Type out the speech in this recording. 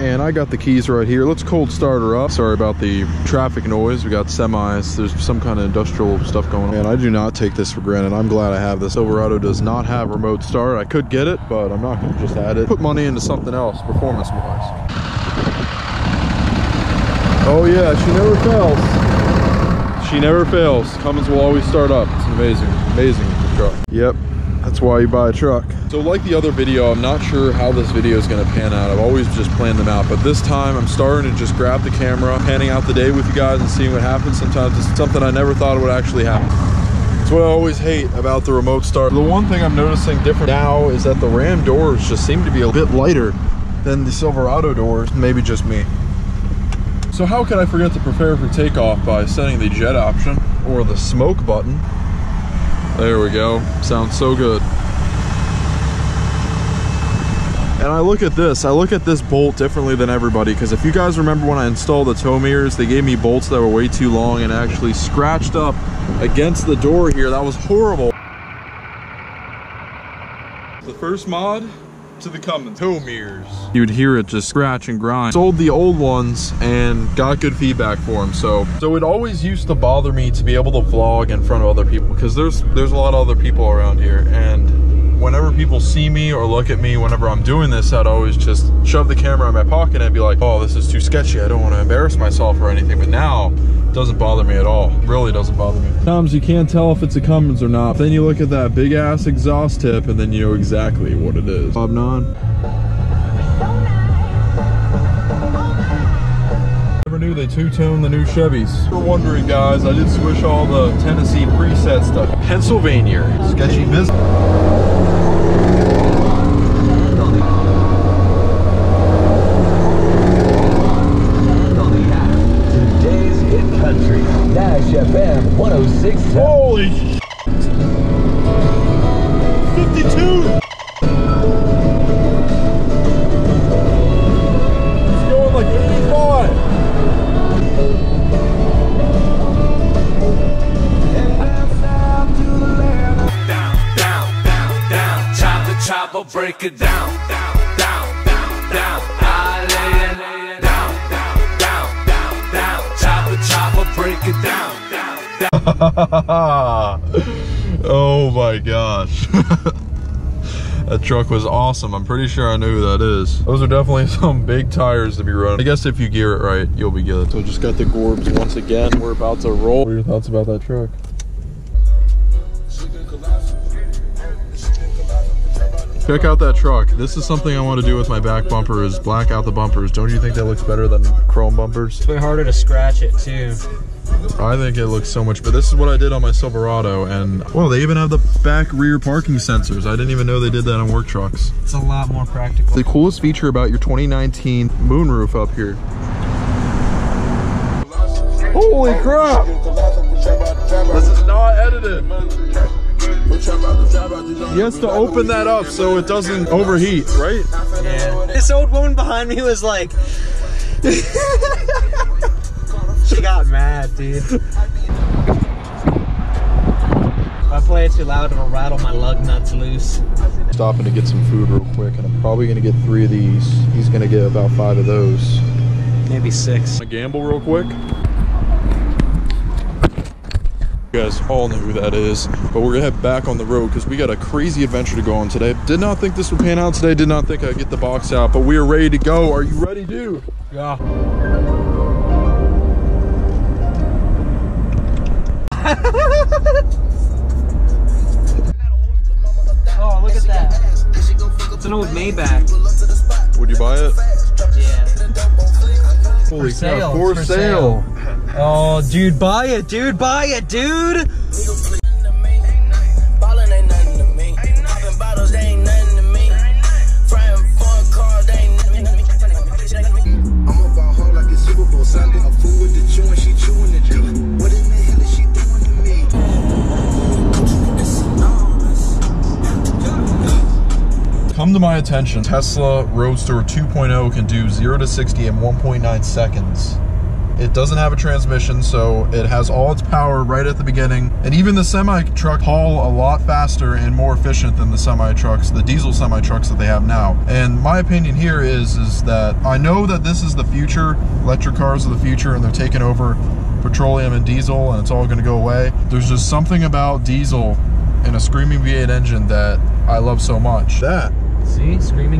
and I got the keys right here. Let's cold start her up. Sorry about the traffic noise. We got semis. There's some kind of industrial stuff going on. And I do not take this for granted. I'm glad I have this. Silverado does not have remote start. I could get it, but I'm not going to just add it. Put money into something else performance-wise. Oh yeah, she never fails. She never fails. Cummins will always start up. It's amazing, amazing truck. Yep, that's why you buy a truck. So like the other video, I'm not sure how this video is gonna pan out. I've always just planned them out, but this time I'm starting to just grab the camera, panning out the day with you guys and seeing what happens. Sometimes it's something I never thought would actually happen. That's what I always hate about the remote start. The one thing I'm noticing different now is that the Ram doors just seem to be a bit lighter than the Silverado doors. Maybe just me. So how could I forget to prepare for takeoff by setting the jet option or the smoke button? There we go. Sounds so good. And I look at this, I look at this bolt differently than everybody because if you guys remember when I installed the tow mirrors, they gave me bolts that were way too long and actually scratched up against the door here. That was horrible. The first mod to the Cummins tow mirrors. You'd hear it just scratch and grind. Sold the old ones and got good feedback for them. So, so it always used to bother me to be able to vlog in front of other people because there's there's a lot of other people around here and whenever people see me or look at me whenever I'm doing this, I'd always just shove the camera in my pocket and be like, oh, this is too sketchy. I don't want to embarrass myself or anything. But now, it doesn't bother me at all. Really doesn't bother me. Sometimes you can't tell if it's a Cummins or not. Then you look at that big ass exhaust tip and then you know exactly what it is. Bob non. Never knew they two-tone the new Chevys. If you're wondering, guys, I did switch all the Tennessee presets to Pennsylvania. Sketchy business. 52. chopper, break it down, down, down, down, down. I lay it down, down, down, down, down. Chopper, chopper, break it down, down, down. oh my gosh that truck was awesome. I'm pretty sure I know who that is. Those are definitely some big tires to be running. I guess if you gear it right, you'll be good. So just got the Gorbs once again. We're about to roll. What are your thoughts about that truck? Check out that truck. This is something I want to do with my back bumper is black out the bumpers. Don't you think that looks better than chrome bumpers? It's way harder to scratch it too. I think it looks so much, but this is what I did on my Silverado, and well, they even have the back rear parking sensors. I didn't even know they did that on work trucks. It's a lot more practical. The coolest feature about your 2019 moonroof up here. Holy crap! This is not edited. He has to open that up so it doesn't overheat, right? Yeah. This old woman behind me was like, she got mad, dude. If I play it too loud, it'll rattle my lug nuts loose. Stopping to get some food real quick, and I'm probably gonna get three of these. He's gonna get about five of those. Maybe six. Wanna gamble real quick? You guys all know who that is, but we're gonna head back on the road because we got a crazy adventure to go on today. Did not think this would pan out today, did not think I'd get the box out, but we are ready to go. Are you ready, dude? Yeah. oh, look at that. It's an old Maybach. Would you buy it? Yeah. Holy For sale, cow, for, it's for sale. Oh, dude, buy it, dude, buy it, dude. Come to my attention. Tesla Roadster 2.0 can do 0 to 60 in 1.9 seconds. It doesn't have a transmission, so it has all its power right at the beginning. And even the semi truck haul a lot faster and more efficient than the semi trucks, the diesel semi trucks that they have now. And my opinion here is is that I know that this is the future, electric cars are the future, and they're taking over petroleum and diesel, and it's all going to go away. There's just something about diesel and a screaming V8 engine that I love so much. That See, screaming